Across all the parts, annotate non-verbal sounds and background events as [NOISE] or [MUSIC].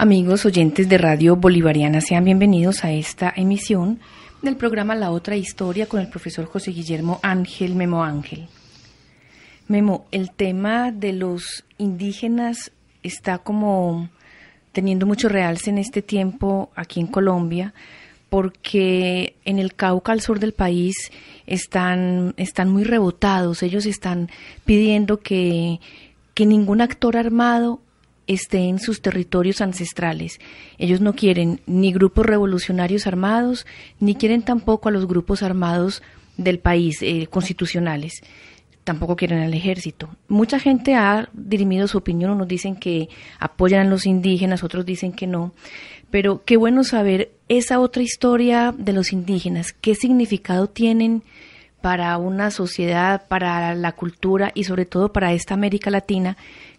Amigos oyentes de Radio Bolivariana, sean bienvenidos a esta emisión del programa La Otra Historia con el profesor José Guillermo Ángel Memo Ángel. Memo, el tema de los indígenas está como teniendo mucho realce en este tiempo aquí en Colombia, porque en el Cauca, al sur del país, están, están muy rebotados. Ellos están pidiendo que, que ningún actor armado esté en sus territorios ancestrales. Ellos no quieren ni grupos revolucionarios armados, ni quieren tampoco a los grupos armados del país, eh, constitucionales. Tampoco quieren al ejército. Mucha gente ha dirimido su opinión, unos dicen que apoyan a los indígenas, otros dicen que no. Pero qué bueno saber esa otra historia de los indígenas, qué significado tienen para una sociedad, para la cultura y sobre todo para esta América Latina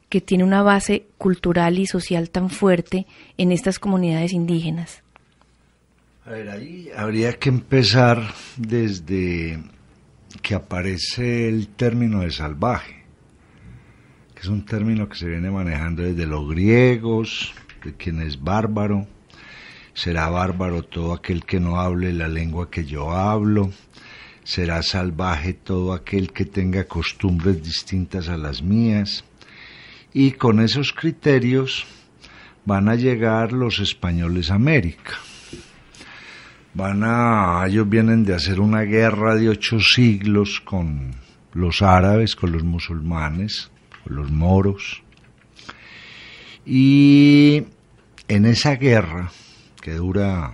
que tiene una base cultural y social tan fuerte en estas comunidades indígenas? A ver, ahí habría que empezar desde que aparece el término de salvaje, que es un término que se viene manejando desde los griegos, de quien es bárbaro, será bárbaro todo aquel que no hable la lengua que yo hablo, será salvaje todo aquel que tenga costumbres distintas a las mías, y con esos criterios van a llegar los españoles a América. Van a, ellos vienen de hacer una guerra de ocho siglos con los árabes, con los musulmanes, con los moros. Y en esa guerra, que dura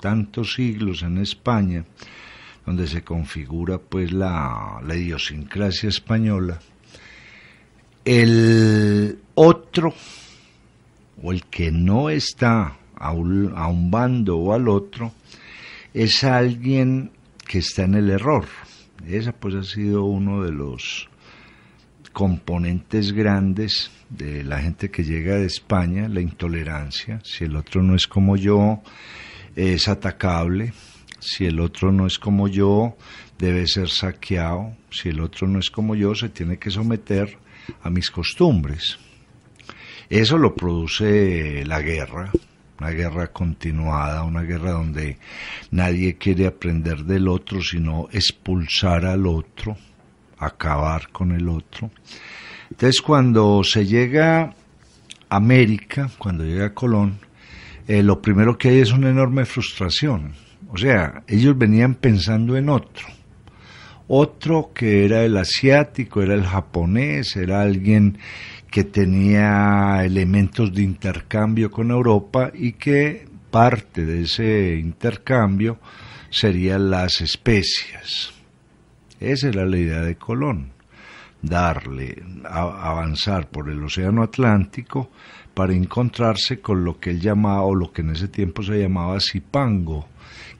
tantos siglos en España, donde se configura pues la, la idiosincrasia española, el otro, o el que no está a un, a un bando o al otro, es alguien que está en el error. Esa pues ha sido uno de los componentes grandes de la gente que llega de España, la intolerancia. Si el otro no es como yo, es atacable. Si el otro no es como yo, debe ser saqueado. Si el otro no es como yo, se tiene que someter a mis costumbres. Eso lo produce la guerra, una guerra continuada, una guerra donde nadie quiere aprender del otro, sino expulsar al otro, acabar con el otro. Entonces cuando se llega a América, cuando llega Colón, eh, lo primero que hay es una enorme frustración. O sea, ellos venían pensando en otro otro que era el asiático, era el japonés, era alguien que tenía elementos de intercambio con Europa y que parte de ese intercambio serían las especias. Esa era la idea de Colón, darle, avanzar por el Océano Atlántico para encontrarse con lo que él llamaba, o lo que en ese tiempo se llamaba Zipango,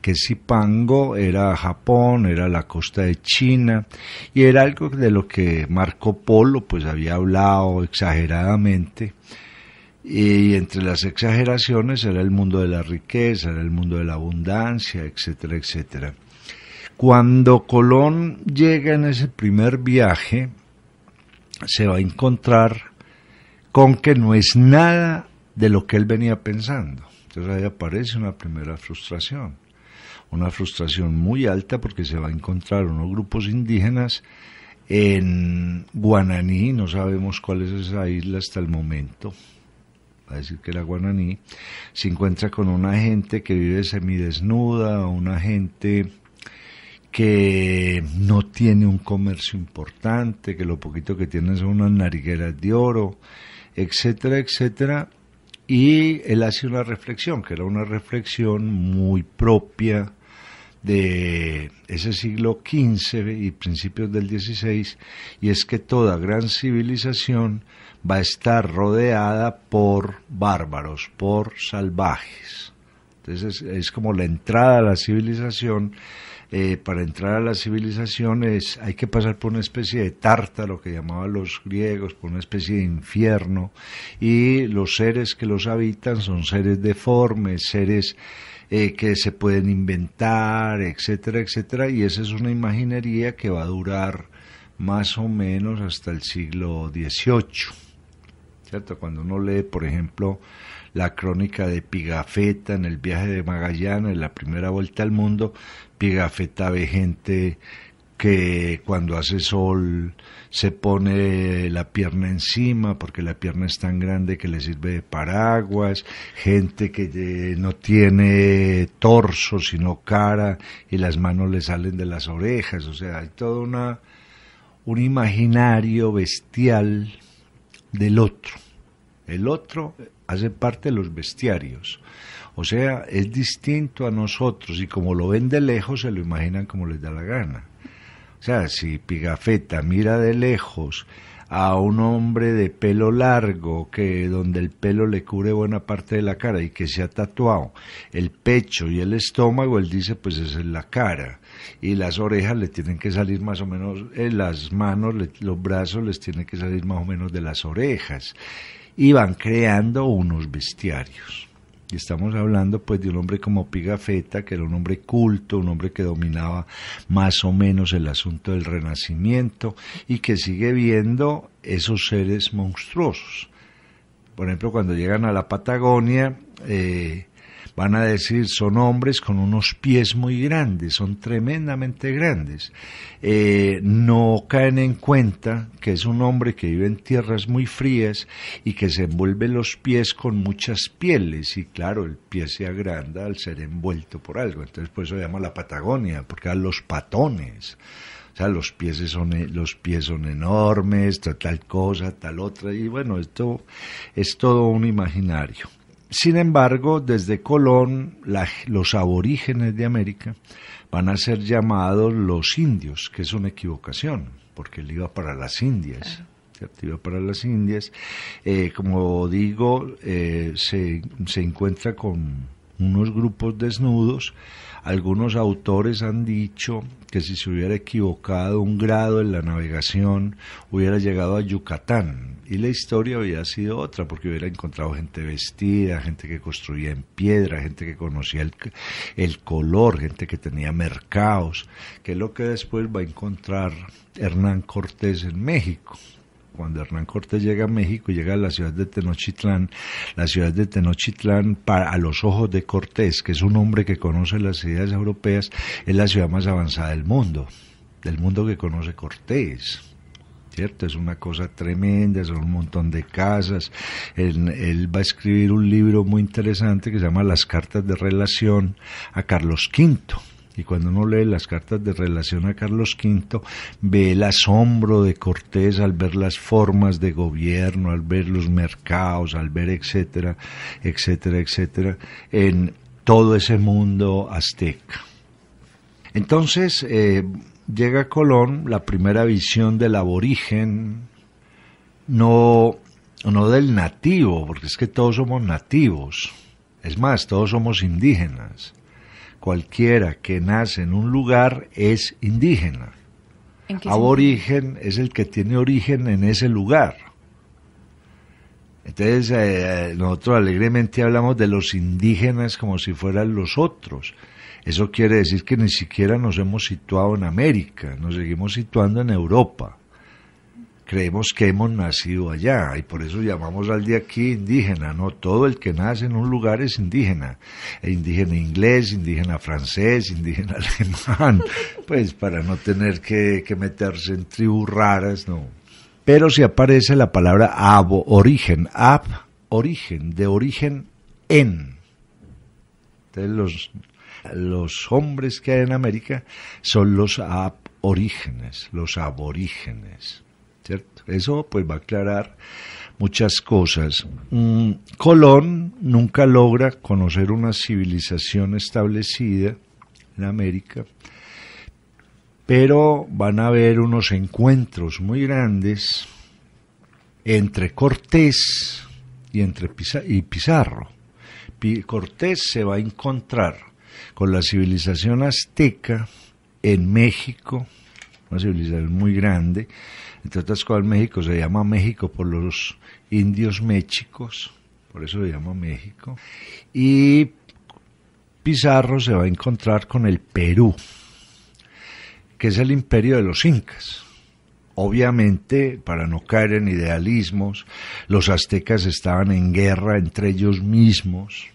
que Zipango era Japón, era la costa de China, y era algo de lo que Marco Polo pues había hablado exageradamente, y entre las exageraciones era el mundo de la riqueza, era el mundo de la abundancia, etcétera, etcétera. Cuando Colón llega en ese primer viaje, se va a encontrar con que no es nada de lo que él venía pensando. Entonces ahí aparece una primera frustración una frustración muy alta porque se va a encontrar unos grupos indígenas en Guananí, no sabemos cuál es esa isla hasta el momento, a decir que era Guananí, se encuentra con una gente que vive semidesnuda, una gente que no tiene un comercio importante, que lo poquito que tiene son unas narigueras de oro, etcétera, etcétera, y él hace una reflexión, que era una reflexión muy propia de ese siglo XV y principios del XVI, y es que toda gran civilización va a estar rodeada por bárbaros, por salvajes. Entonces es, como la entrada a la civilización. Eh, para entrar a la civilización hay que pasar por una especie de tártaro que llamaban los griegos, por una especie de infierno, y los seres que los habitan son seres deformes, seres eh, que se pueden inventar, etcétera, etcétera, y esa es una imaginería que va a durar más o menos hasta el siglo XVIII. ¿Cierto? Cuando uno lee, por ejemplo, la crónica de Pigafetta en el viaje de Magallanes, la primera vuelta al mundo, Pigafetta ve gente que cuando hace sol se pone la pierna encima porque la pierna es tan grande que le sirve de paraguas, gente que eh, no tiene torso sino cara y las manos le salen de las orejas, o sea, hay todo una, un imaginario bestial del otro. El otro hace parte de los bestiarios. O sea, es distinto a nosotros y como lo ven de lejos se lo imaginan como les da la gana. O sea, si Pigafetta mira de lejos a un hombre de pelo largo, que donde el pelo le cubre buena parte de la cara y que se ha tatuado el pecho y el estómago, él dice, pues esa es la cara. Y las orejas le tienen que salir más o menos, en las manos, los brazos les tienen que salir más o menos de las orejas. Y van creando unos bestiarios. Y estamos hablando pues de un hombre como Pigafetta, que era un hombre culto, un hombre que dominaba más o menos el asunto del renacimiento y que sigue viendo esos seres monstruosos. Por ejemplo, cuando llegan a la Patagonia, eh, van a decir son hombres con unos pies muy grandes, son tremendamente grandes. Eh, no caen en cuenta que es un hombre que vive en tierras muy frías y que se envuelve los pies con muchas pieles y claro, el pie se agranda al ser envuelto por algo, entonces por eso se llama la Patagonia, porque a los patones. O sea, los pies son, los pies son enormes, tal cosa, tal otra, y bueno, esto es todo un imaginario. Sin embargo, desde Colón, los aborígenes de América van a ser llamados los indios, que es una equivocación, porque él iba para las Indias. Iba para las Indias. Eh, como digo, eh, se, se encuentra con unos grupos desnudos. Algunos autores han dicho que si se hubiera equivocado un grado en la navegación, hubiera llegado a Yucatán. Y la historia había sido otra, porque hubiera encontrado gente vestida, gente que construía en piedra, gente que conocía el, el color, gente que tenía mercados, que es lo que después va a encontrar Hernán Cortés en México cuando Hernán Cortés llega a México y llega a la ciudad de Tenochtitlán, la ciudad de Tenochtitlán, para, a los ojos de Cortés, que es un hombre que conoce las ideas europeas, es la ciudad más avanzada del mundo, del mundo que conoce Cortés. ¿Cierto? Es una cosa tremenda, son un montón de casas. Él, él va a escribir un libro muy interesante que se llama Las cartas de relación a Carlos V y cuando uno lee las cartas de relación a Carlos V, ve el asombro de Cortés al ver las formas de gobierno, al ver los mercados, al ver etcétera, etcétera, etcétera, en todo ese mundo azteca. Entonces eh, llega Colón, la primera visión del aborigen, no, no del nativo, porque es que todos somos nativos, es más, todos somos indígenas cualquiera que nace en un lugar es indígena. Aborigen es el que tiene origen en ese lugar. Entonces eh, nosotros alegremente hablamos de los indígenas como si fueran los otros. Eso quiere decir que ni siquiera nos hemos situado en América, nos seguimos situando en Europa creemos que hemos nacido allá y por eso llamamos al de aquí indígena, no todo el que nace en un lugar es indígena, e indígena inglés, indígena francés, indígena [LAUGHS] alemán, pues para no tener que, meterse en tribus raras, no. Pero si aparece la palabra abo, origen, ab, origen, de origen en. Entonces los, los hombres que hay en América son los aborígenes, los aborígenes. Eso pues va a aclarar muchas cosas. Mm, Colón nunca logra conocer una civilización establecida en América, pero van a haber unos encuentros muy grandes entre Cortés y entre y Pizarro. Cortés se va a encontrar con la civilización azteca en México, una civilización muy grande, entre otras cosas, México se llama México por los indios méxicos, por eso se llama México. Y Pizarro se va a encontrar con el Perú, que es el imperio de los incas, obviamente, para no caer en idealismos, los aztecas estaban en guerra entre ellos mismos,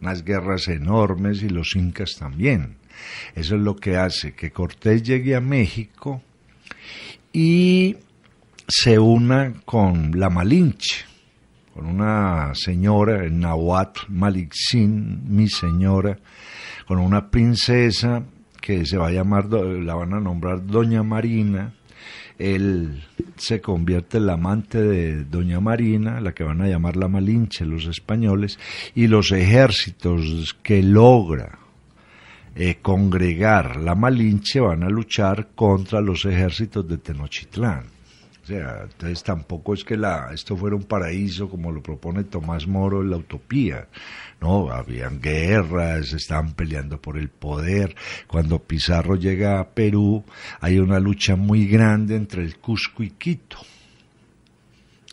unas guerras enormes y los incas también. Eso es lo que hace que Cortés llegue a México y se una con la Malinche, con una señora, el Nahuatl Malixin, mi señora, con una princesa que se va a llamar, la van a nombrar Doña Marina, él se convierte en la amante de Doña Marina, la que van a llamar la Malinche los españoles, y los ejércitos que logra eh, congregar la Malinche van a luchar contra los ejércitos de Tenochtitlán. O sea, entonces tampoco es que la, esto fuera un paraíso como lo propone Tomás Moro en la utopía. No, habían guerras, estaban peleando por el poder. Cuando Pizarro llega a Perú, hay una lucha muy grande entre el Cusco y Quito.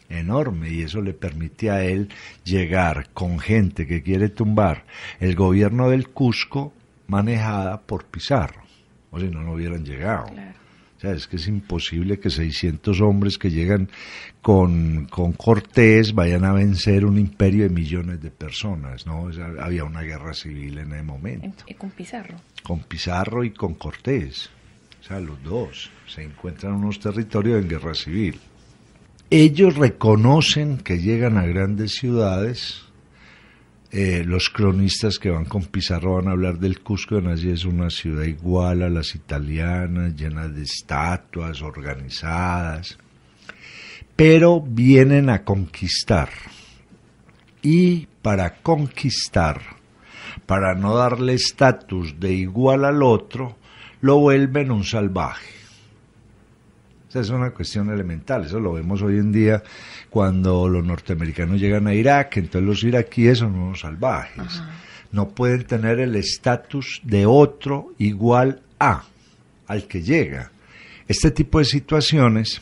Enorme, y eso le permite a él llegar con gente que quiere tumbar el gobierno del Cusco manejada por Pizarro. O si no, no hubieran llegado. O sea, es que es imposible que 600 hombres que llegan con, con Cortés vayan a vencer un imperio de millones de personas, ¿no? había una guerra civil en ese momento. ¿Y con Pizarro? Con Pizarro y con Cortés. O sea, los dos se encuentran en unos territorios en guerra civil. Ellos reconocen que llegan a grandes ciudades, eh, los cronistas que van con Pizarro van a hablar del Cusco, allí es una ciudad igual a las italianas, llena de estatuas organizadas, pero vienen a conquistar. Y para conquistar, para no darle estatus de igual al otro, lo vuelven un salvaje. Esa es una cuestión elemental, eso lo vemos hoy en día cuando los norteamericanos llegan a Irak, entonces los iraquíes son unos salvajes. No pueden tener el estatus de otro igual a al que llega. Este tipo de situaciones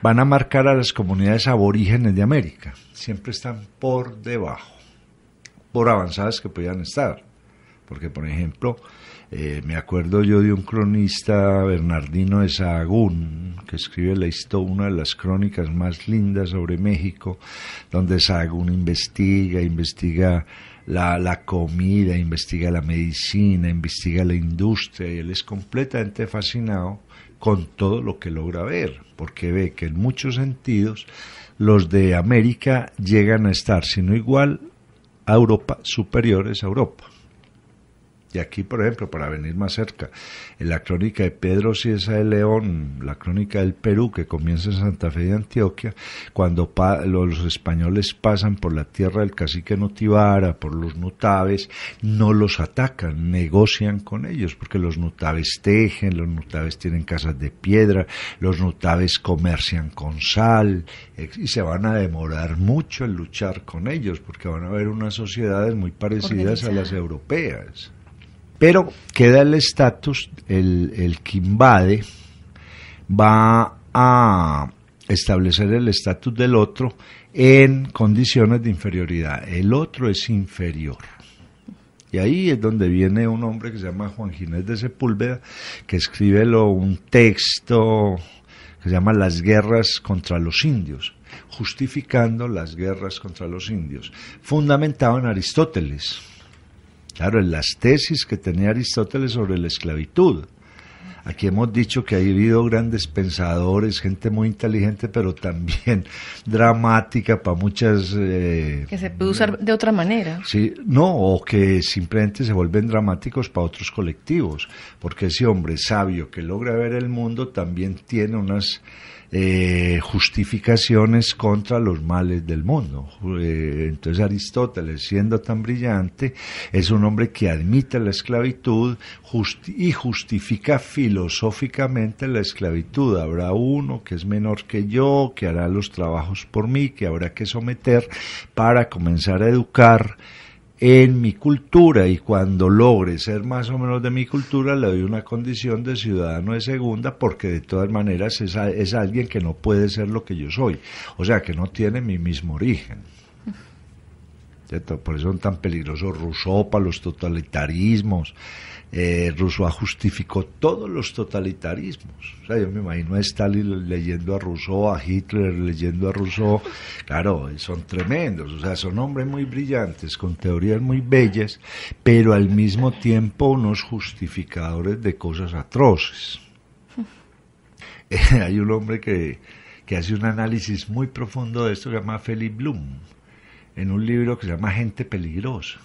van a marcar a las comunidades aborígenes de América. Siempre están por debajo, por avanzadas que podían estar. Porque, por ejemplo, eh, me acuerdo yo de un cronista, Bernardino de Sahagún, que escribe la historia, una de las crónicas más lindas sobre México, donde Sahagún investiga, investiga la, la, comida, investiga la medicina, investiga la industria, y él es completamente fascinado con todo lo que logra ver, porque ve que en muchos sentidos los de América llegan a estar, si no igual, a Europa, superiores a Europa. Y aquí, por ejemplo, para venir más cerca, en la crónica de Pedro Ciesa de León, la crónica del Perú, que comienza en Santa Fe de Antioquia, cuando los españoles pasan por la tierra del cacique Notivara, por los nutaves, no los atacan, negocian con ellos, porque los nutaves tejen, los nutaves tienen casas de piedra, los nutaves comercian con sal, y se van a demorar mucho en luchar con ellos, porque van a haber unas sociedades muy parecidas a las europeas. Pero queda el estatus, el, que invade va a establecer el estatus del otro en condiciones de inferioridad. El otro es inferior. Y ahí es donde viene un hombre que se llama Juan Ginés de Sepúlveda, que escribe un texto que se llama Las guerras contra los indios, justificando las guerras contra los indios, fundamentado en Aristóteles. Claro, en las tesis que tenía Aristóteles sobre la esclavitud. Aquí hemos dicho que ha habido grandes pensadores, gente muy inteligente, pero también [LAUGHS] dramática para muchas... Eh, que se puede usar de otra manera. Sí, no, o que simplemente se vuelven dramáticos para otros colectivos, porque ese hombre sabio que logra ver el mundo también tiene unas eh, justificaciones contra los males del mundo. Eh, entonces Aristóteles, siendo tan brillante, es un hombre que admite la esclavitud y justifica filosóficamente la esclavitud. Habrá uno que es menor que yo, que hará los trabajos por mí, que habrá que someter para comenzar a educar en mi cultura y cuando logre ser más o menos de mi cultura le doy una condición de ciudadano de segunda porque de todas maneras es, es alguien que no puede ser lo que yo soy, o sea que no tiene mi mismo origen. Por eso son tan peligrosos Rousseau para los totalitarismos. Eh, Rousseau justificó todos los totalitarismos. O sea, yo me imagino a Stalin leyendo a Rousseau, a Hitler leyendo a Rousseau. Claro, son tremendos. O sea, son hombres muy brillantes, con teorías muy bellas, pero al mismo tiempo unos justificadores de cosas atroces. [LAUGHS] Hay un hombre que, que hace un análisis muy profundo de esto, que se llama Philip Bloom en un libro que se llama Gente Peligrosa.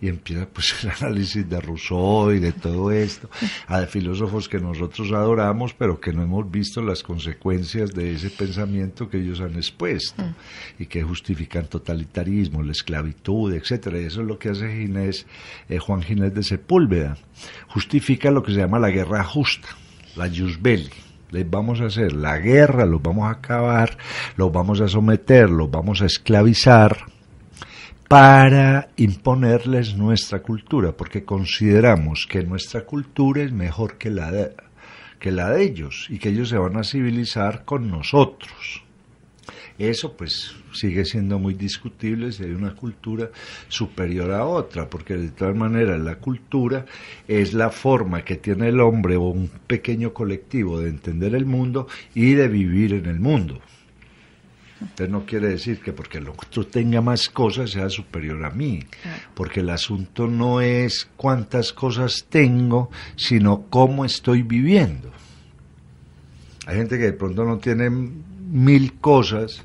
Y empieza pues [LAUGHS] el análisis de Rousseau y de todo esto, a de filósofos que nosotros adoramos, pero que no hemos visto las consecuencias de ese pensamiento que ellos han expuesto mm. y que justifican totalitarismo, la esclavitud, etcétera. Y eso es lo que hace Ginés, eh, Juan Ginés de Sepúlveda. Justifica lo que se llama la guerra justa, la jus belli les vamos a hacer la guerra, los vamos a acabar, los vamos a someter, los vamos a esclavizar para imponerles nuestra cultura, porque consideramos que nuestra cultura es mejor que la de, que la de ellos y que ellos se van a civilizar con nosotros. Eso pues sigue siendo muy discutible si hay una cultura superior a otra, porque de todas maneras la cultura es la forma que tiene el hombre o un pequeño colectivo de entender el mundo y de vivir en el mundo. Entonces no quiere decir que porque el otro tenga más cosas sea superior a mí, porque el asunto no es cuántas cosas tengo, sino cómo estoy viviendo. Hay gente que de pronto no tiene mil cosas,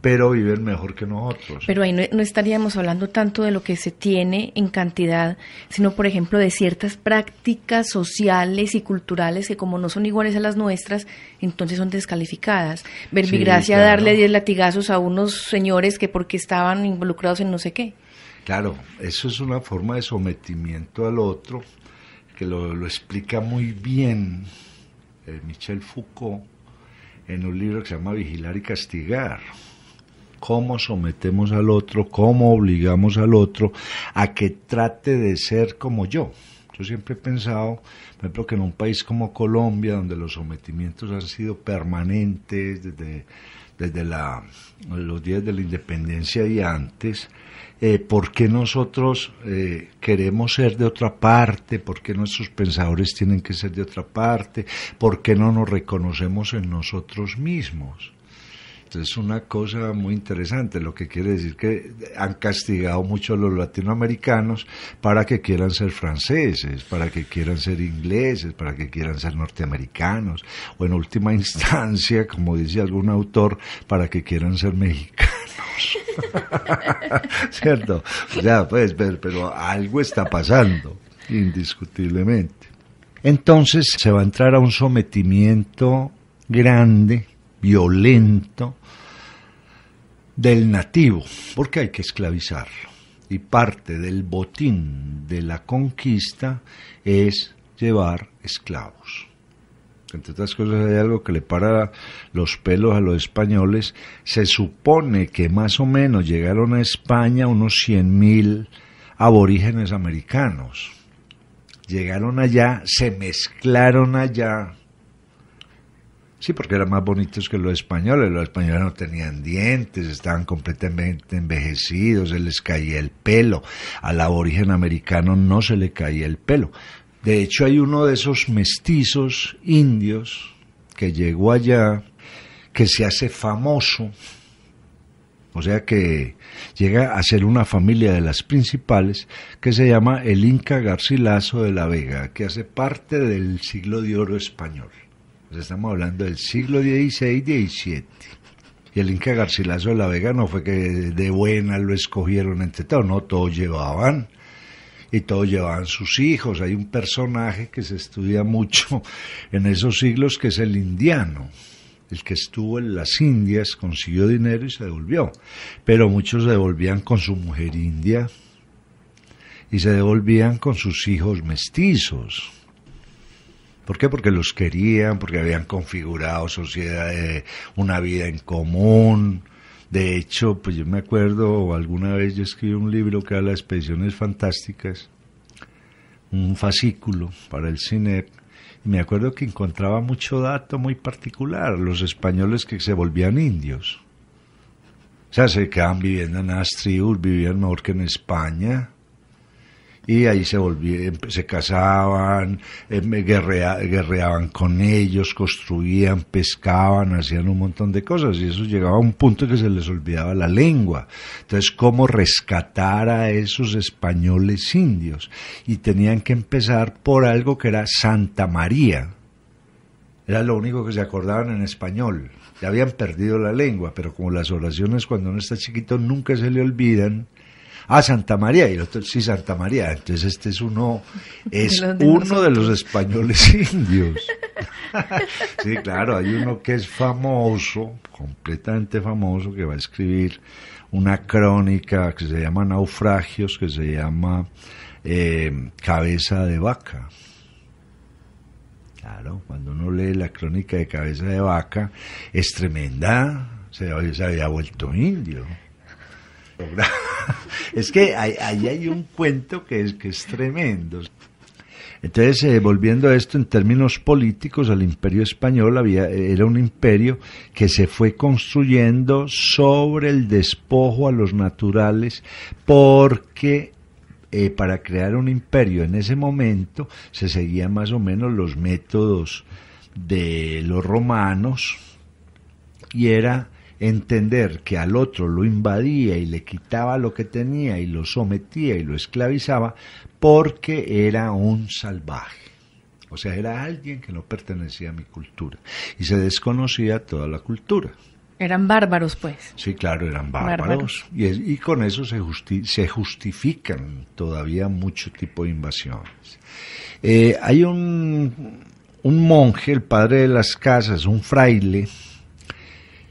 pero viven mejor que nosotros. Pero ahí no, estaríamos hablando tanto de lo que se tiene en cantidad, sino por ejemplo de ciertas prácticas sociales y culturales que como no son iguales a las nuestras, entonces son descalificadas. Verbigracia darle 10 latigazos a unos señores que porque estaban involucrados en no sé qué. Claro, eso es una forma de sometimiento al otro que lo, explica muy bien eh, Michel Foucault en un libro que se llama Vigilar y Castigar cómo sometemos al otro, cómo obligamos al otro a que trate de ser como yo. Yo siempre he pensado, por ejemplo, que en un país como Colombia, donde los sometimientos han sido permanentes desde, desde los días de la independencia y antes, eh, ¿por qué nosotros eh, queremos ser de otra parte? ¿Por qué nuestros pensadores tienen que ser de otra parte? ¿Por qué no nos reconocemos en nosotros mismos? Es una cosa muy interesante, lo que quiere decir que han castigado mucho a los latinoamericanos para que quieran ser franceses, para que quieran ser ingleses, para que quieran ser norteamericanos, o en última instancia, como dice algún autor, para que quieran ser mexicanos. [LAUGHS] ¿Cierto? Ya puedes ver, pero algo está pasando, indiscutiblemente. Entonces se va a entrar a un sometimiento grande, violento, del nativo, porque hay que esclavizarlo. Y parte del botín de la conquista es llevar esclavos. Entre otras cosas hay algo que le para los pelos a los españoles. Se supone que más o menos llegaron a España unos 100.000 aborígenes americanos. Llegaron allá, se mezclaron allá Sí, porque eran más bonitos que los españoles. Los españoles no tenían dientes, estaban completamente envejecidos, se les caía el pelo. Al aborigen americano no se le caía el pelo. De hecho, hay uno de esos mestizos indios que llegó allá, que se hace famoso, o sea que llega a ser una familia de las principales, que se llama el Inca Garcilaso de la Vega, que hace parte del siglo de oro español. Pues estamos hablando del siglo XVI, XVII. Y el Inca Garcilaso de la Vega no fue que de buena lo escogieron entre todos, no, todos llevaban. Y todos llevaban sus hijos. Hay un personaje que se estudia mucho en esos siglos que es el indiano. El que estuvo en las Indias, consiguió dinero y se devolvió. Pero muchos se devolvían con su mujer india y se devolvían con sus hijos mestizos. ¿Por qué? Porque los querían, porque habían configurado sociedad, eh, una vida en común. De hecho, pues yo me acuerdo, alguna vez yo escribí un libro que era Las Expediciones Fantásticas, un fascículo para el CINEP, y me acuerdo que encontraba mucho dato muy particular, los españoles que se volvían indios. O sea, se quedaban viviendo en las vivían mejor que en España. Y ahí se volvían, se casaban, eh, guerrea- guerreaban con ellos, construían, pescaban, hacían un montón de cosas. Y eso llegaba a un punto que se les olvidaba la lengua. Entonces, ¿cómo rescatar a esos españoles indios? Y tenían que empezar por algo que era Santa María. Era lo único que se acordaban en español. Ya habían perdido la lengua, pero como las oraciones cuando uno está chiquito nunca se le olvidan. Ah, Santa María, y el otro, sí, Santa María. Entonces este es uno, [LAUGHS] es de uno de los españoles [LAUGHS] indios. [LAUGHS] sí, claro, hay uno que es famoso, completamente famoso, que va a escribir una crónica que se llama Naufragios, que se llama eh, Cabeza de Vaca. Claro, cuando uno lee la crónica de Cabeza de Vaca, es tremenda, se había vuelto indio. [LAUGHS] Es que ahí, hay un cuento que es, que es tremendo. Entonces, eh, volviendo a esto en términos políticos, el imperio español había, era un imperio que se fue construyendo sobre el despojo a los naturales porque eh, para crear un imperio en ese momento se seguían más o menos los métodos de los romanos y era entender que al otro lo invadía y le quitaba lo que tenía y lo sometía y lo esclavizaba porque era un salvaje. O sea, era alguien que no pertenecía a mi cultura y se desconocía toda la cultura. Eran bárbaros, pues. Sí, claro, eran bárbaros. Bárbaros. Y, es- y con eso se, justi- se justifican todavía mucho tipo de invasiones. Eh, hay un, un monje, el padre de las casas, un fraile,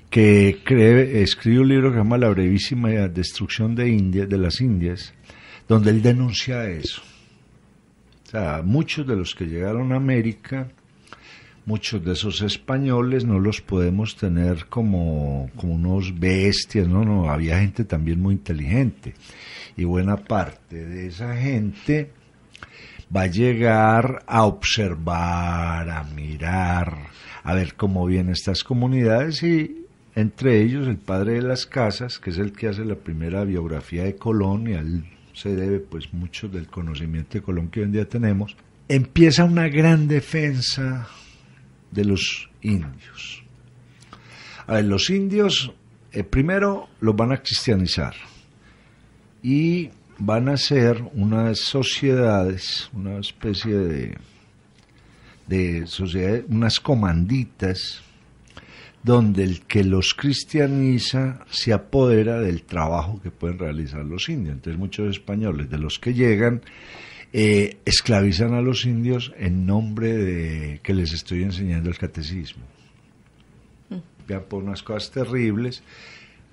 que cree- escribe un libro que se llama La brevísima destrucción de, India, de las Indias, donde él denuncia eso. O sea, muchos de los que llegaron a América muchos de esos españoles no los podemos tener como, como unos bestias, no, no, había gente también muy inteligente. Y buena parte de esa gente va a llegar a observar, a mirar, a ver cómo vienen estas comunidades y entre ellos el padre de las casas, que es el que hace la primera biografía de Colón y a él se debe pues mucho del conocimiento de Colón que hoy en día tenemos, empieza una gran defensa de los indios. A ver, los indios eh, primero los van a cristianizar y van a ser unas sociedades, una especie de, de sociedades, unas comanditas, donde el que los cristianiza se apodera del trabajo que pueden realizar los indios. Entonces muchos españoles de los que llegan eh, esclavizan a los indios en nombre de que les estoy enseñando el catecismo. Vean por unas cosas terribles,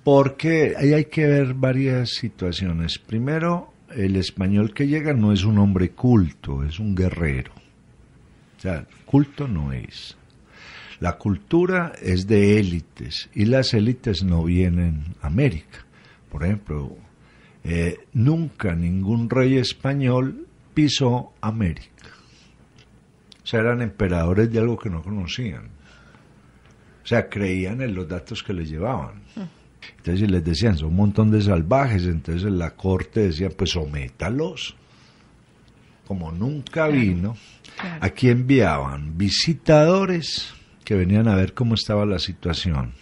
porque ahí hay que ver varias situaciones. Primero, el español que llega no es un hombre culto, es un guerrero. O sea, culto no es. La cultura es de élites y las élites no vienen a América. Por ejemplo, eh, nunca ningún rey español pisó América. O sea, eran emperadores de algo que no conocían. O sea, creían en los datos que les llevaban. Entonces les decían, son un montón de salvajes, entonces en la corte decían, pues sométalos. Como nunca vino, Claro. aquí enviaban visitadores que venían a ver cómo estaba la situación.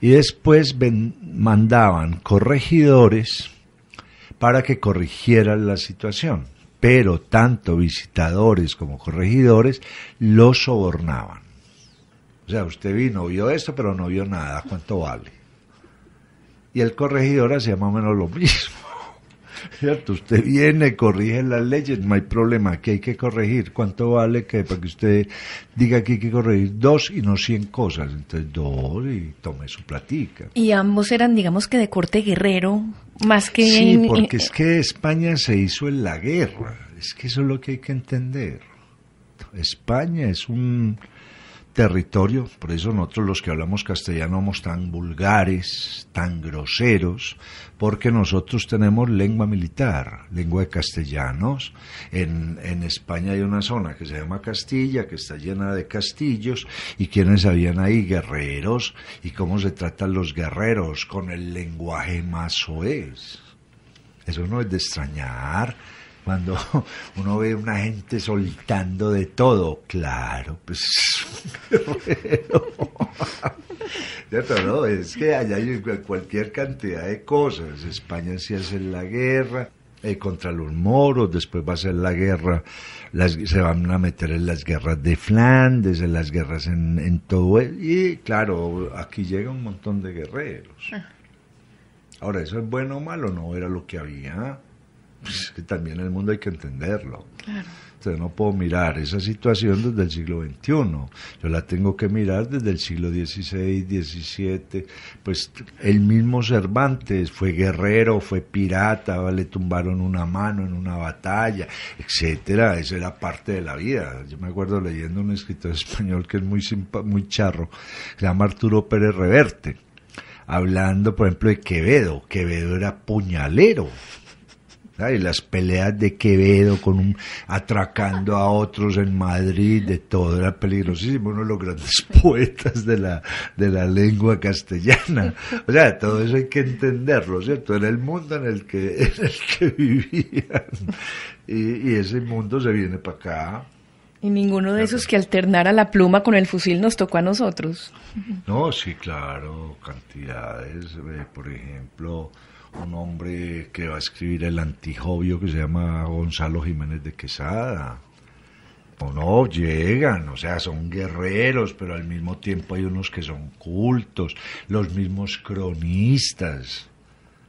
Y después mandaban corregidores para que corrigieran la situación. Pero tanto visitadores como corregidores los sobornaban. O sea, usted vino, vio esto, pero no vio nada. ¿Cuánto vale? Y el corregidor hacía más o menos lo mismo. ¿Cierto? Usted viene, corrige las leyes, no hay problema, aquí hay que corregir. ¿Cuánto vale que para que usted diga que hay que corregir dos y no cien cosas? Entonces dos y tome su platica. Y ambos eran, digamos que de corte guerrero, más que... Sí, en- porque en- es que España se hizo en la guerra. Es que eso es lo que hay que entender. España es un territorio, por eso nosotros los que hablamos castellano somos tan vulgares, tan groseros, porque nosotros tenemos lengua militar, lengua de castellanos. En, en España hay una zona que se llama Castilla, que está llena de castillos, y quienes habían ahí guerreros, y cómo se tratan los guerreros con el lenguaje más soez. Eso no es de extrañar cuando [LAUGHS] uno ve una gente soltando de todo, claro, pues [LAUGHS] ¿cierto? [LAUGHS] Es que allá hay cualquier cantidad de cosas. España sí hace la guerra eh, contra los moros, después va a ser la guerra, las, se van a meter en las guerras de Flandes, en las guerras en, en todo. Y claro, aquí llega un montón de guerreros. Ah. Ahora, ¿eso es bueno o malo? No era lo que había. Pues que también el mundo hay que entenderlo. Entonces no puedo mirar esa situación desde el siglo XXI, yo la tengo que mirar desde el siglo XVI, XVII, pues el mismo Cervantes fue guerrero, fue pirata, le tumbaron una mano en una batalla, etcétera, eso era parte de la vida. Yo me acuerdo leyendo un escritor [LAUGHS] español que es muy, muy charro, se llama Arturo Pérez Reverte, hablando, por ejemplo, de Quevedo. Quevedo era puñalero y las peleas de Quevedo con un, atracando a otros en Madrid, de todo, era peligrosísimo, uno de los grandes [LAUGHS] poetas de la, de la lengua castellana. O sea, todo eso hay que entenderlo, ¿cierto? En el mundo en el que, [LAUGHS] en el que vivían. Y, y ese mundo se viene para acá. Y ninguno de esos que alternara la pluma con el fusil nos tocó a nosotros. No, sí, claro, cantidades. Por ejemplo, un hombre que va a escribir el antijobio que se llama Gonzalo Jiménez de Quesada. O no, llegan, o sea, son guerreros, pero al mismo tiempo hay unos que son cultos, los mismos cronistas.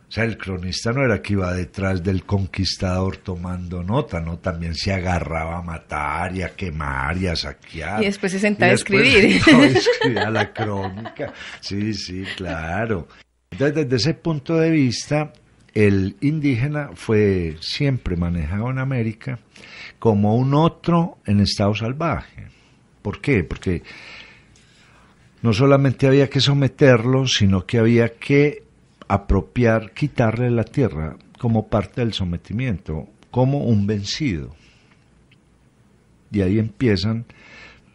O sea, el cronista no era que iba detrás del conquistador tomando nota, ¿no? También se agarraba a matar y a quemar y a saquear. Y después se sentaba a [LAUGHS] escribir. No, escribía la crónica. Sí, sí, claro. Entonces, desde ese punto de vista, el indígena fue siempre manejado en América como un otro en estado salvaje. ¿Por qué? Porque no solamente había que someterlo, sino que había que apropiar, quitarle la tierra como parte del sometimiento, como un vencido. Y ahí empiezan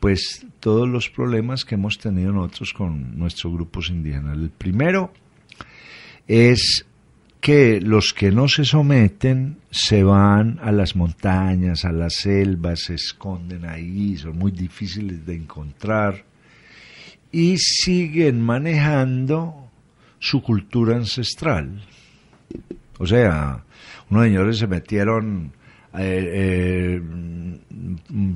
pues todos los problemas que hemos tenido nosotros con nuestros grupos indígenas. El primero es que los que no se someten se van a las montañas, a las selvas, se esconden ahí, son muy difíciles de encontrar y siguen manejando su cultura ancestral. O sea, unos señores se metieron, eh, eh,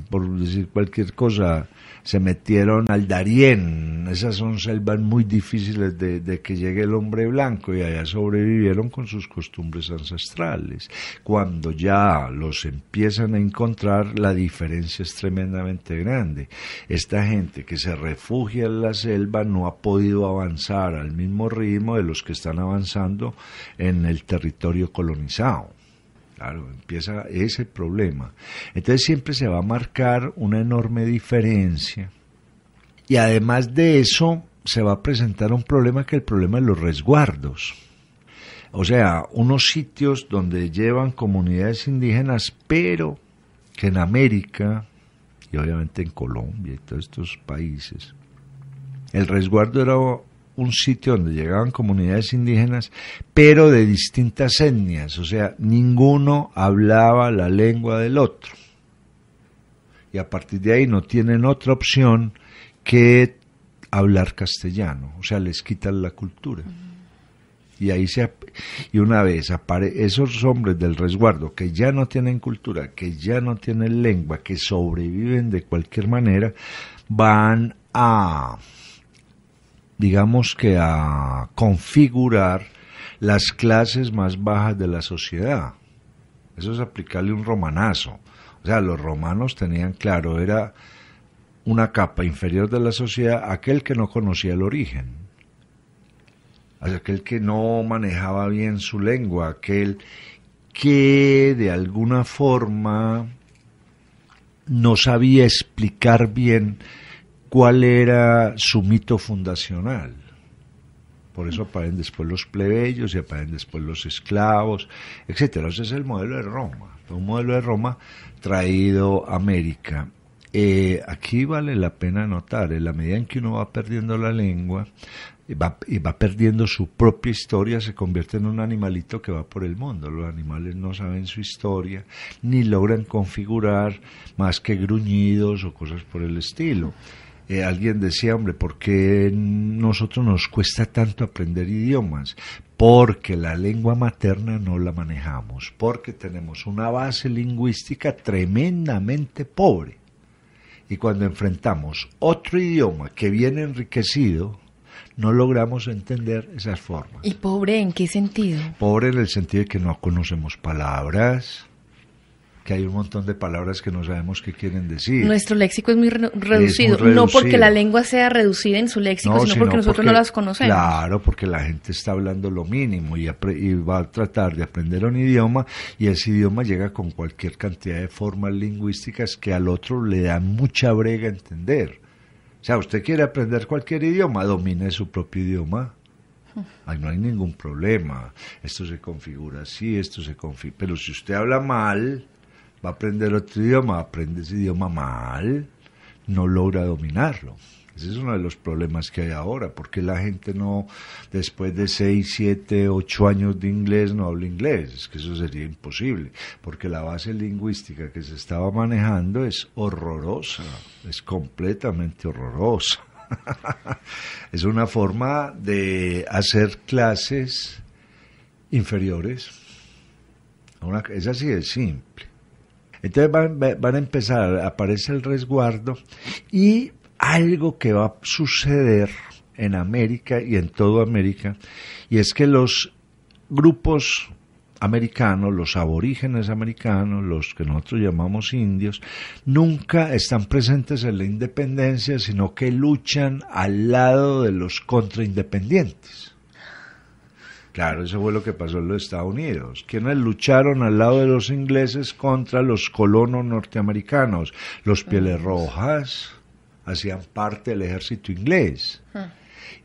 por decir cualquier cosa, se metieron al Darién, esas son selvas muy difíciles de, que llegue el hombre blanco y allá sobrevivieron con sus costumbres ancestrales. Cuando ya los empiezan a encontrar, la diferencia es tremendamente grande. Esta gente que se refugia en la selva no ha podido avanzar al mismo ritmo de los que están avanzando en el territorio colonizado. Claro, empieza ese problema. Entonces siempre se va a marcar una enorme diferencia. Y además de eso, se va a presentar un problema que es el problema de los resguardos. O sea, unos sitios donde llevan comunidades indígenas, pero que en América y obviamente en Colombia y todos estos países, el resguardo era un sitio donde llegaban comunidades indígenas, pero de distintas etnias, o sea, ninguno hablaba la lengua del otro. Y a partir de ahí no tienen otra opción que hablar castellano, o sea, les quitan la cultura. Y ahí se y una vez apare, esos hombres del resguardo que ya no tienen cultura, que ya no tienen lengua, que sobreviven de cualquier manera, van a digamos que a configurar las clases más bajas de la sociedad. Eso es aplicarle un romanazo. O sea, los romanos tenían claro, era una capa inferior de la sociedad aquel que no conocía el origen, aquel que no manejaba bien su lengua, aquel que de alguna forma no sabía explicar bien cuál era su mito fundacional. Por eso aparecen después los plebeyos y aparecen después los esclavos, etcétera. Ese es el modelo de Roma, un modelo de Roma traído a América. Eh, aquí vale la pena notar, en la medida en que uno va perdiendo la lengua, va, y va perdiendo su propia historia, se convierte en un animalito que va por el mundo. Los animales no saben su historia, ni logran configurar más que gruñidos o cosas por el estilo. Eh, alguien decía, hombre, ¿por qué nosotros nos cuesta tanto aprender idiomas? Porque la lengua materna no la manejamos, porque tenemos una base lingüística tremendamente pobre. Y cuando enfrentamos otro idioma que viene enriquecido, no logramos entender esas formas. ¿Y pobre en qué sentido? Pobre en el sentido de que no conocemos palabras, que hay un montón de palabras que no sabemos qué quieren decir. Nuestro léxico es muy, reducido, no porque la lengua sea reducida en su léxico, sino, porque nosotros no las conocemos. Claro, porque la gente está hablando lo mínimo y, y, va a tratar de aprender un idioma y ese idioma llega con cualquier cantidad de formas lingüísticas que al otro le dan mucha brega entender. O sea, usted quiere aprender cualquier idioma, domine su propio idioma. Ahí no hay ningún problema. Esto se configura así, esto se configura. Pero si usted habla mal, va a aprender otro idioma, aprende ese idioma mal, no logra dominarlo. Ese es uno de los problemas que hay ahora, porque la gente no, después de 6, 7, 8 años de inglés, no habla inglés. Es que eso sería imposible, porque la base lingüística que se estaba manejando es horrorosa, es completamente horrorosa. [LAUGHS] es una forma de hacer clases inferiores. es así de simple. Entonces van, a empezar, aparece el resguardo y algo que va a suceder en América y en toda América, y es que los grupos americanos, los aborígenes americanos, los que nosotros llamamos indios, nunca están presentes en la independencia, sino que luchan al lado de los contraindependientes. Claro, eso fue lo que pasó en los Estados Unidos. Quienes lucharon al lado de los ingleses contra los colonos norteamericanos, los pieles rojas, hacían parte del ejército inglés. Ah.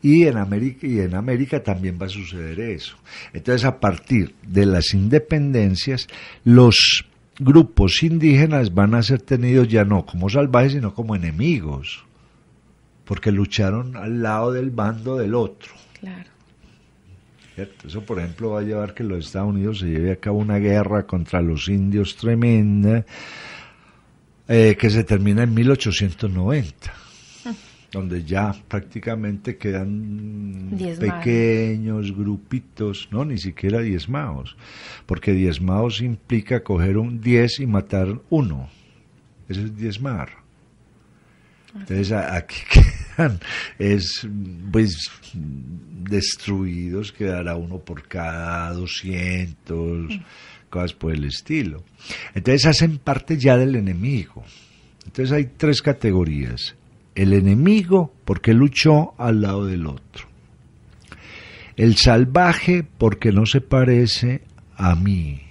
Y en, América, y en América también va a suceder eso. Entonces, a partir de las independencias, los grupos indígenas van a ser tenidos ya no como salvajes, sino como enemigos, porque lucharon al lado del bando del otro. Claro. Eso, por ejemplo, va a llevar que los Estados Unidos se lleve a cabo una guerra contra los indios tremenda, eh, que se termina en 1890 donde ya prácticamente quedan pequeños grupitos, no, ni siquiera diezmados, porque diezmados implica coger un diez y matar uno, eso es diezmar. Entonces aquí [LAUGHS] quedan, es, pues, destruidos, quedará uno por cada doscientos cosas por el estilo. Entonces hacen parte ya del enemigo. Entonces hay tres categorías. El enemigo porque luchó al lado del otro. El salvaje porque no se parece a mí.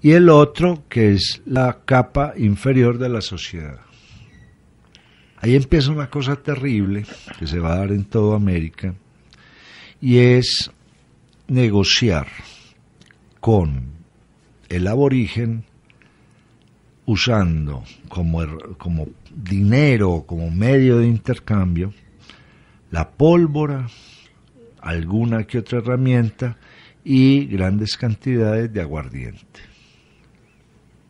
Y el otro que es la capa inferior de la sociedad. Ahí empieza una cosa terrible que se va a dar en toda América y es negociar con el aborigen usando como, como dinero, como medio de intercambio, la pólvora, alguna que otra herramienta y grandes cantidades de aguardiente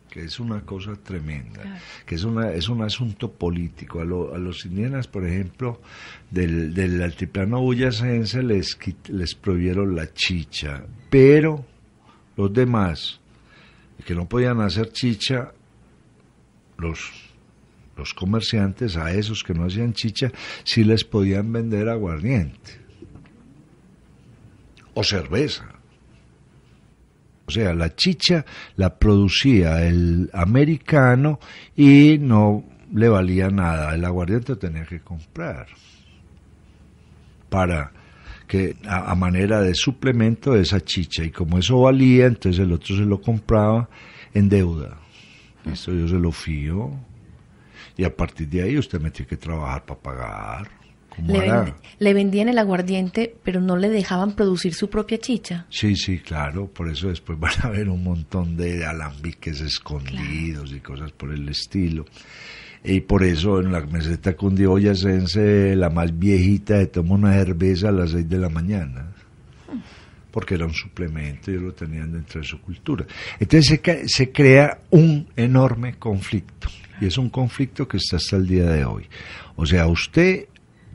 que es una cosa tremenda, que es, una, es un asunto político. A, los indígenas, por ejemplo, del, del altiplano buyacense les, les prohibieron la chicha, pero los demás que no podían hacer chicha, los, los comerciantes a esos que no hacían chicha sí les podían vender aguardiente o cerveza. O sea, la chicha la producía el americano y no le valía nada. El aguardiente tenía que comprar para que a, manera de suplemento de esa chicha y como eso valía, entonces el otro se lo compraba en deuda. Esto yo se lo fío. Y a partir de ahí usted me tiene que trabajar para pagar. Le, vendían el aguardiente, pero no le dejaban producir su propia chicha. Sí, sí, claro. Por eso después [LAUGHS] van a ver un montón de alambiques escondidos y cosas por el estilo. Y por eso en la meseta cundioyacense, la más viejita, de toma una cerveza a las seis de la mañana. Porque era un suplemento y lo tenían dentro de su cultura. Entonces se, se crea un enorme conflicto. Y es un conflicto que está hasta el día de hoy. O sea, usted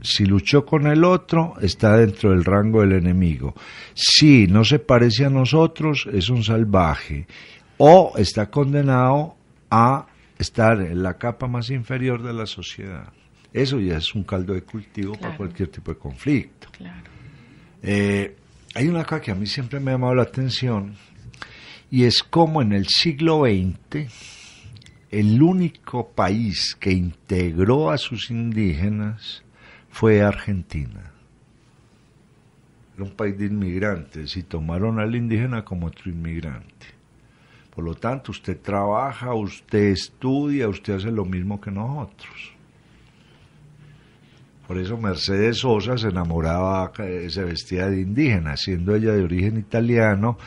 si luchó con el otro, está dentro del rango del enemigo. Si no se parece a nosotros, es un salvaje. O está condenado a estar en la capa más inferior de la sociedad. Eso ya es un caldo de cultivo para cualquier tipo de conflicto. Eh, hay una cosa que a mí siempre me ha llamado la atención y es como en el siglo XX el único país que integró a sus indígenas fue Argentina. Era un país de inmigrantes y tomaron al indígena como otro inmigrante. Por lo tanto, usted trabaja, usted estudia, usted hace lo mismo que nosotros. Por eso Mercedes Sosa se enamoraba, eh, se vestía de indígena, siendo ella de origen italiano.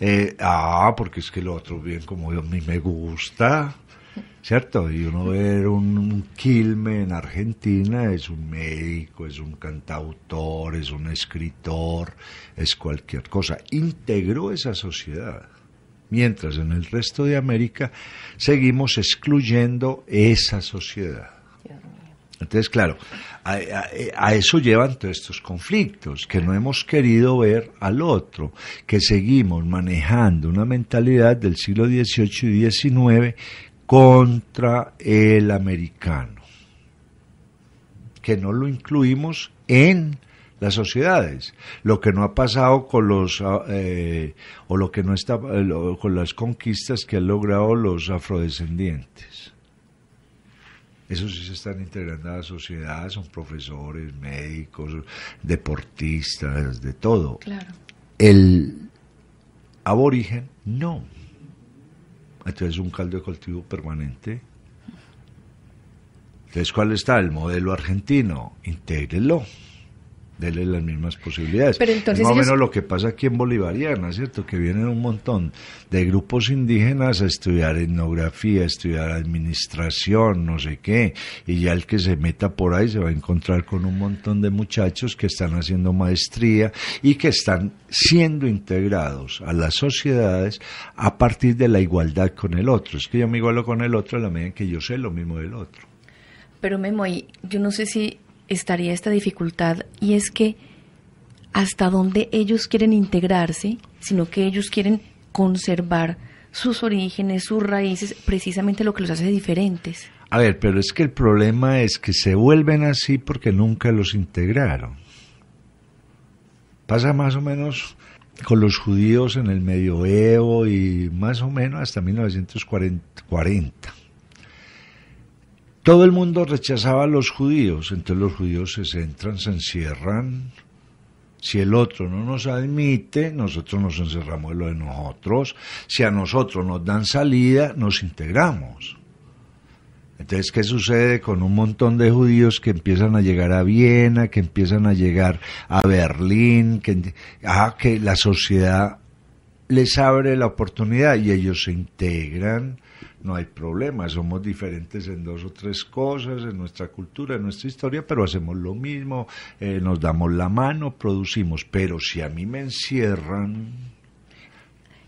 Eh, ah, porque es que lo otro bien como a mí me gusta. ¿Cierto? Y uno ver un, Quilme en Argentina es un médico, es un cantautor, es un escritor, es cualquier cosa. Integró esa sociedad. Mientras en el resto de América seguimos excluyendo esa sociedad. Entonces, claro, a, a, eso llevan todos estos conflictos, que no hemos querido ver al otro, que seguimos manejando una mentalidad del siglo XVIII y XIX contra el americano, que no lo incluimos en las sociedades, lo que no ha pasado con los eh, o lo que no está eh, con las conquistas que han logrado los afrodescendientes. Esos sí se están integrando a la sociedad, son profesores, médicos, deportistas, de todo. El aborigen no. Entonces es un caldo de cultivo permanente. Entonces, ¿cuál está? El modelo argentino. Intégrelo dele las mismas posibilidades. Pero entonces es más o menos lo que pasa aquí en Bolivariana, ¿cierto? Que vienen un montón de grupos indígenas a estudiar etnografía, a estudiar administración, no sé qué, y ya el que se meta por ahí se va a encontrar con un montón de muchachos que están haciendo maestría y que están siendo integrados a las sociedades a partir de la igualdad con el otro. Es que yo me igualo con el otro a la medida que yo sé lo mismo del otro. Pero Memo, yo no sé si estaría esta dificultad y es que hasta dónde ellos quieren integrarse, sino que ellos quieren conservar sus orígenes, sus raíces, precisamente lo que los hace diferentes. A ver, pero es que el problema es que se vuelven así porque nunca los integraron. Pasa más o menos con los judíos en el medioevo y más o menos hasta 1940 todo el mundo rechazaba a los judíos, entonces los judíos se centran, se encierran. Si el otro no nos admite, nosotros nos encerramos en lo de nosotros. Si a nosotros nos dan salida, nos integramos. Entonces, ¿qué sucede con un montón de judíos que empiezan a llegar a Viena, que empiezan a llegar a Berlín, que, ah, que la sociedad les abre la oportunidad y ellos se integran, no hay problema, somos diferentes en dos o tres cosas, en nuestra cultura, en nuestra historia, pero hacemos lo mismo, eh, nos damos la mano, producimos, pero si a mí me encierran...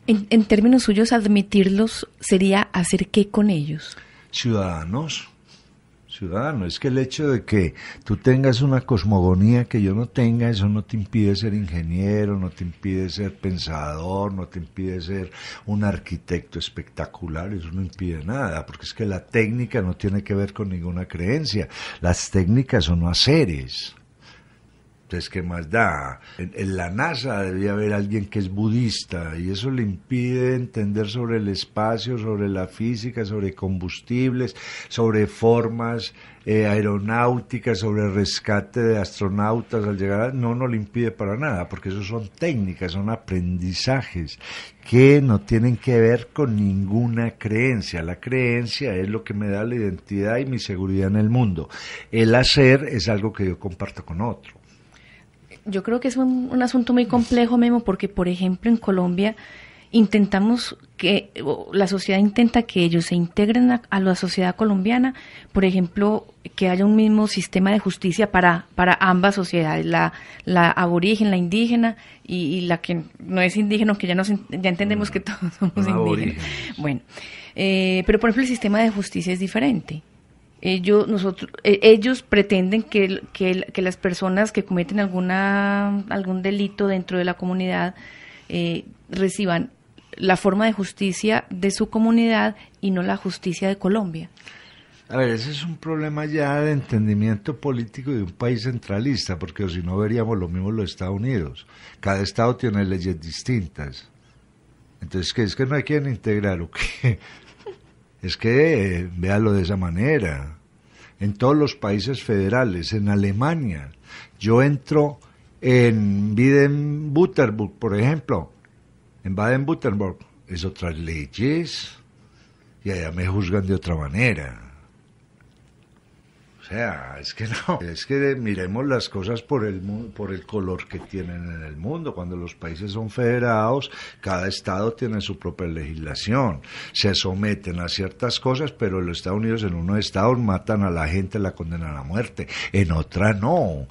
En, en términos suyos, admitirlos sería hacer qué con ellos? Ciudadanos ciudadano. Es que el hecho de que tú tengas una cosmogonía que yo no tenga, eso no te impide ser ingeniero, no te impide ser pensador, no te impide ser un arquitecto espectacular, eso no impide nada, porque es que la técnica no tiene que ver con ninguna creencia. Las técnicas son haceres. Entonces, ¿qué más da? En, la NASA debía haber alguien que es budista y eso le impide entender sobre el espacio, sobre la física, sobre combustibles, sobre formas eh, aeronáuticas, sobre rescate de astronautas al llegar. No, no le impide para nada, porque eso son técnicas, son aprendizajes que no tienen que ver con ninguna creencia. La creencia es lo que me da la identidad y mi seguridad en el mundo. El hacer es algo que yo comparto con otro yo creo que es un, asunto muy complejo, Memo, porque, por ejemplo, en Colombia intentamos que la sociedad intenta que ellos se integren a, la sociedad colombiana, por ejemplo, que haya un mismo sistema de justicia para, para ambas sociedades, la, la aborigen, la indígena y, la que no es indígena, que ya, nos, ya entendemos que todos somos indígenas. Bueno, eh, pero por ejemplo el sistema de justicia es diferente ellos, nosotros, e, ellos pretenden que, que, las personas que cometen alguna, algún delito dentro de la comunidad eh, reciban la forma de justicia de su comunidad y no la justicia de Colombia. A ver, ese es un problema ya de entendimiento político de un país centralista, porque si no veríamos lo mismo los Estados Unidos. Cada estado tiene leyes distintas. Entonces, ¿qué es que no hay quien integrar o qué? Es que eh, véalo de esa manera. En todos los países federales, en Alemania, yo entro en Baden-Württemberg, por ejemplo, en Baden-Württemberg, es otras leyes y allá me juzgan de otra manera. Sea, es que no, [LAUGHS] es que miremos las cosas por el, por el color que tienen en el mundo. Cuando los países son federados, cada estado tiene su propia legislación. Se someten a ciertas cosas, pero en los Estados Unidos en unos estados matan a la gente, la condenan a muerte, en otra no.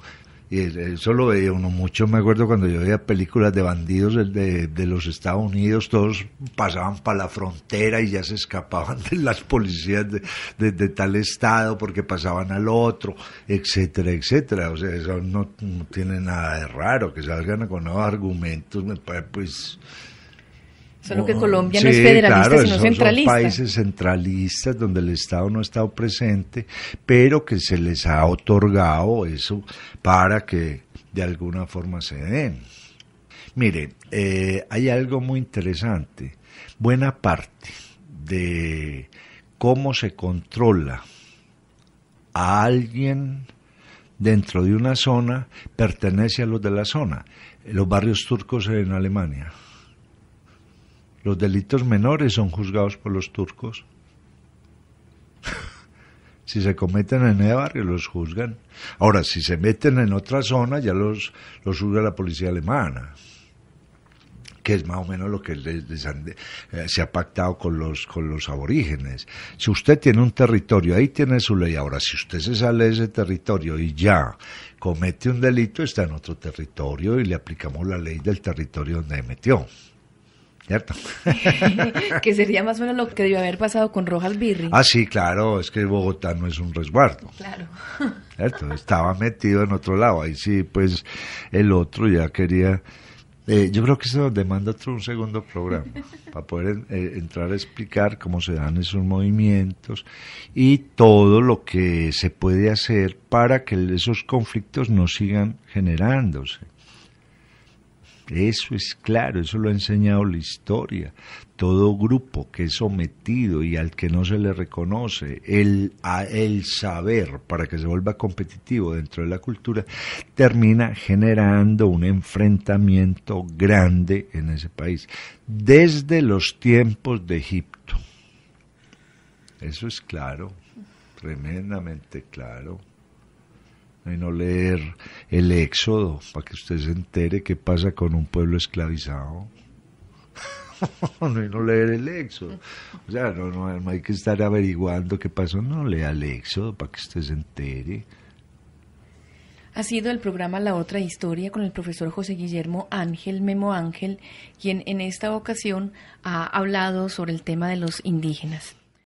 Y eso lo veía uno mucho, me acuerdo cuando yo veía películas de bandidos de, de los Estados Unidos, todos pasaban para la frontera y ya se escapaban de las policías de, de, tal estado porque pasaban al otro, etcétera, etcétera. O sea, eso no, no tiene nada de raro, que salgan con nuevos argumentos, me pues Solo que Colombia no es federalista, sino centralista. Son países centralistas donde el Estado no ha estado presente, pero que se les ha otorgado eso para que de alguna forma se den. Mire, eh, hay algo muy interesante. Buena parte de cómo se controla a alguien dentro de una zona pertenece a los de la zona. Los barrios turcos en Alemania los delitos menores son juzgados por los turcos. [LAUGHS] si se cometen en ese barrio, los juzgan. Ahora, si se meten en otra zona, ya los, los juzga la policía alemana que es más o menos lo que eh, se ha pactado con los, con los aborígenes. Si usted tiene un territorio, ahí tiene su ley. Ahora, si usted se sale de ese territorio y ya comete un delito, está en otro territorio y le aplicamos la ley del territorio donde metió. ¿Cierto? [LAUGHS] que sería más o menos lo que debió haber pasado con Rojas Birri. Ah, sí, claro, es que Bogotá no es un resguardo. Claro. ¿Cierto? Estaba metido en otro lado, ahí sí, pues el otro ya quería... Eh, yo creo que eso demanda otro un segundo programa [LAUGHS] para poder eh, entrar a explicar cómo se dan esos movimientos y todo lo que se puede hacer para que esos conflictos no sigan generándose. Eso es claro, eso lo ha enseñado la historia. Todo grupo que es sometido y al que no se le reconoce el, el saber para que se vuelva competitivo dentro de la cultura, termina generando un enfrentamiento grande en ese país, desde los tiempos de Egipto. Eso es claro, tremendamente claro y no leer el Éxodo para que usted se entere qué pasa con un pueblo esclavizado. [LAUGHS] no, y no leer el Éxodo. O sea, no, no, hay que estar averiguando qué pasó. No lea el Éxodo para que usted se entere. Ha sido el programa La Otra Historia con el profesor José Guillermo Ángel Memo Ángel, quien en esta ocasión ha hablado sobre el tema de los indígenas.